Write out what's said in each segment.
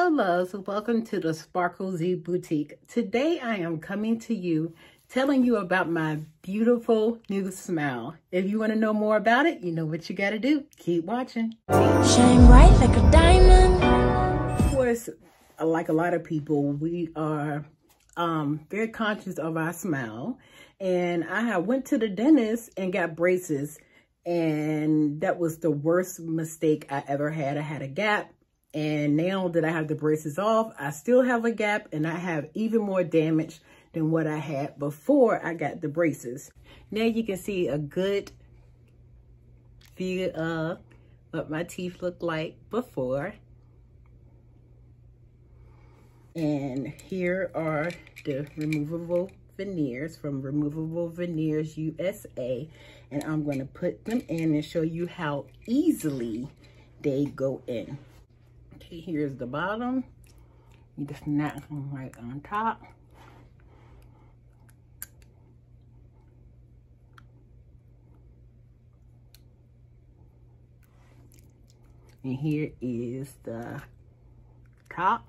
Hello loves, welcome to the Sparkle Z Boutique. Today I am coming to you telling you about my beautiful new smile. If you want to know more about it, you know what you got to do. Keep watching. Shine bright like a diamond. Of course, like a lot of people, we are um, very conscious of our smile. And I went to the dentist and got braces. And that was the worst mistake I ever had. I had a gap and now that I have the braces off, I still have a gap and I have even more damage than what I had before I got the braces. Now you can see a good view of what my teeth looked like before. And here are the removable veneers from Removable Veneers USA. And I'm going to put them in and show you how easily they go in. Okay, here's the bottom. You just snap them right on top. And here is the top.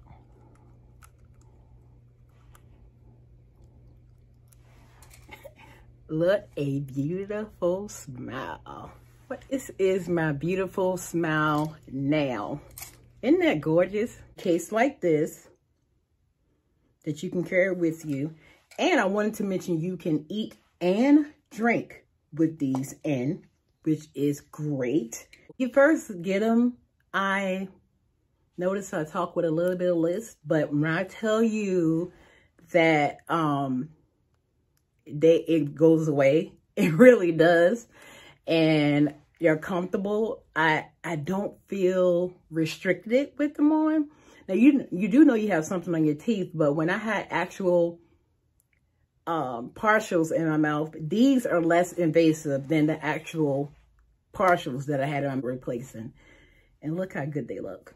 Look a beautiful smile. This is my beautiful smile now. Isn't that gorgeous? Case like this that you can carry with you. And I wanted to mention you can eat and drink with these in, which is great. You first get them, I notice I talk with a little bit of list, but when I tell you that um they it goes away, it really does. And you're comfortable. I I don't feel restricted with them on. Now you you do know you have something on your teeth, but when I had actual um, partials in my mouth, these are less invasive than the actual partials that I had on replacing. And look how good they look.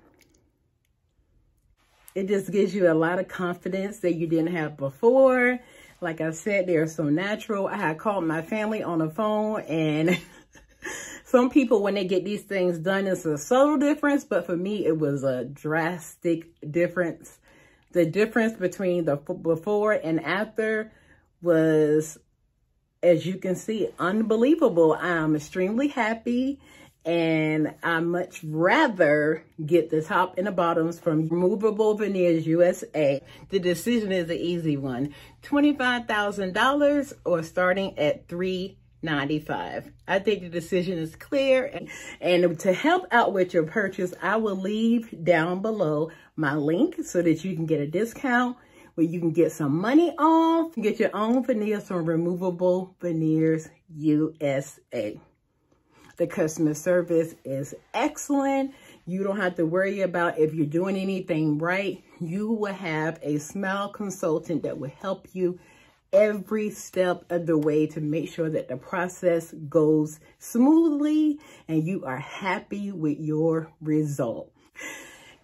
It just gives you a lot of confidence that you didn't have before. Like I said, they're so natural. I had called my family on the phone and Some people, when they get these things done, it's a subtle difference, but for me, it was a drastic difference. The difference between the before and after was, as you can see, unbelievable. I'm extremely happy and I much rather get the top and the bottoms from Removable Veneers USA. The decision is an easy one. $25,000 or starting at three 95 I think the decision is clear. And to help out with your purchase, I will leave down below my link so that you can get a discount where you can get some money off, get your own veneers from Removable Veneers USA. The customer service is excellent. You don't have to worry about if you're doing anything right. You will have a smile consultant that will help you every step of the way to make sure that the process goes smoothly and you are happy with your result.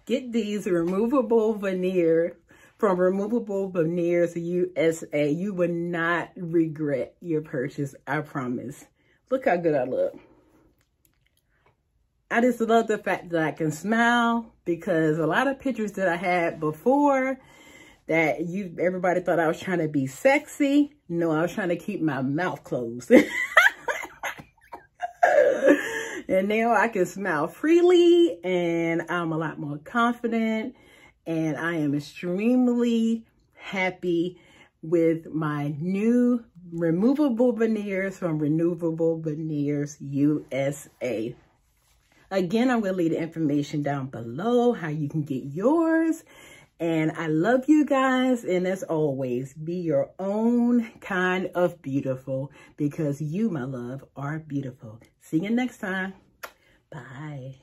Get these removable veneer from Removable Veneers USA. You will not regret your purchase, I promise. Look how good I look. I just love the fact that I can smile because a lot of pictures that I had before, that you everybody thought I was trying to be sexy. No, I was trying to keep my mouth closed. and now I can smile freely and I'm a lot more confident and I am extremely happy with my new removable veneers from Removable Veneers USA. Again, I'm going to leave the information down below how you can get yours. And I love you guys. And as always, be your own kind of beautiful because you, my love, are beautiful. See you next time. Bye.